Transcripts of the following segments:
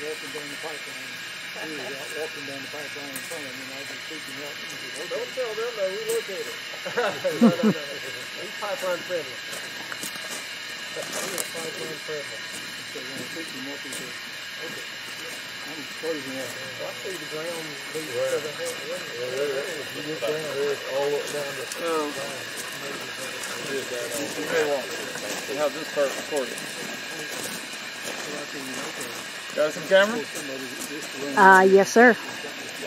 walking down the pipeline. He was out walking down the pipeline in front of me, and I just picked him up. And he said, okay. Don't tell them that we located. no, no, no. He's pipeline friendly. He is pipeline friendly. So when I picked him up, he said, okay. I'm closing up. Well, I see the ground leads to the head. You get down there, it's all up down the So, oh. you may want to have this part recorded. So I said, okay. Got some camera? Somebody just run. Uh, yes, sir.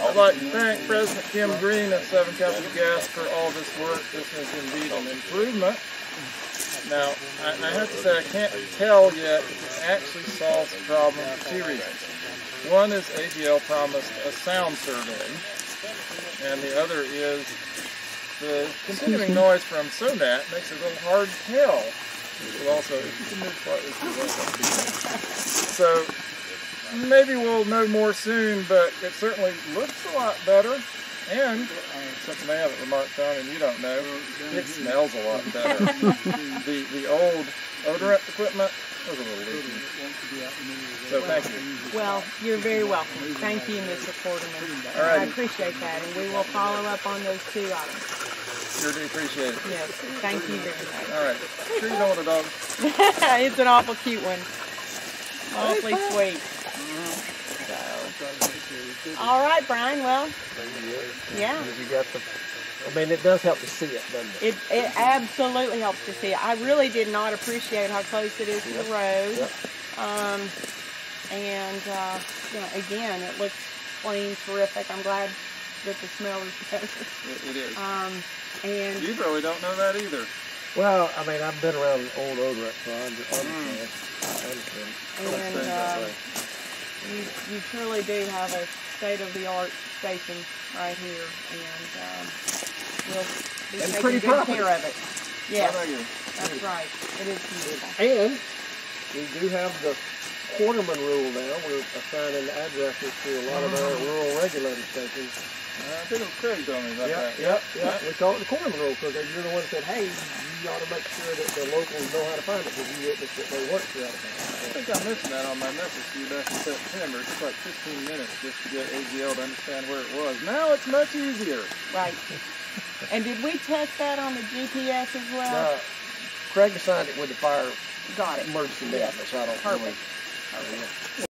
I'd like to thank President Kim Greene at Southern Company Gas for all this work. This is indeed an improvement. Now, I, I have to say I can't tell yet if it actually solves the problem for two reasons. One is AGL promised a sound survey, and the other is the continuing noise from SONAT makes it a little hard to tell. Also, if you can move slightly to the left, that'd be good. So maybe we'll know more soon, but it certainly looks a lot better. And uh, something I haven't remarked on, and you don't know, it smells a lot better. the the old odorant equipment was a little leaky. So thank you. Well, you're very welcome. Thank you, Mr. Quarterman. All right. I appreciate that, and we will follow up on those two items. Sure do appreciate it. Yes, thank you very much. All right. Sure you don't want a dog. it's an awful cute one. Awfully sweet. So. All right, Bryan. Well, yeah. You got the, I mean, it does help to see it, doesn't it? It, it absolutely helps to see it. I really did not appreciate how close it is to the road. Yep. Um, and uh, you know, again, it looks clean, terrific. I'm glad that the smell is better. It, it is. Um, and You probably don't know that either. Well, I mean, I've been around old odorant, so I under- understand. I understand. And say it that uh, way. You you truly do have a state of the art station right here, and um, we'll be And taking pretty good property. care of it. Yes, How that's right. It is beautiful. And we do have the Quarterman rule now. We're assigning addresses to a lot of our rural regulator stations. Uh, I think it was Craig told me about Yeah, that. yeah, yeah. We call it the Quarterman rule because you're the one that said, hey, you ought to make sure that the locals know how to find it because you witnessed that they work throughout I think I mentioned that on my message to you back in September. It took like 15 minutes just to get AGL to understand where it was. Now it's much easier. Right. And did we test that on the GPS as well? Uh, Craig assigned it with the fire Got it. emergency Yeah. management, so I don't Perfect. really. Hallelujah.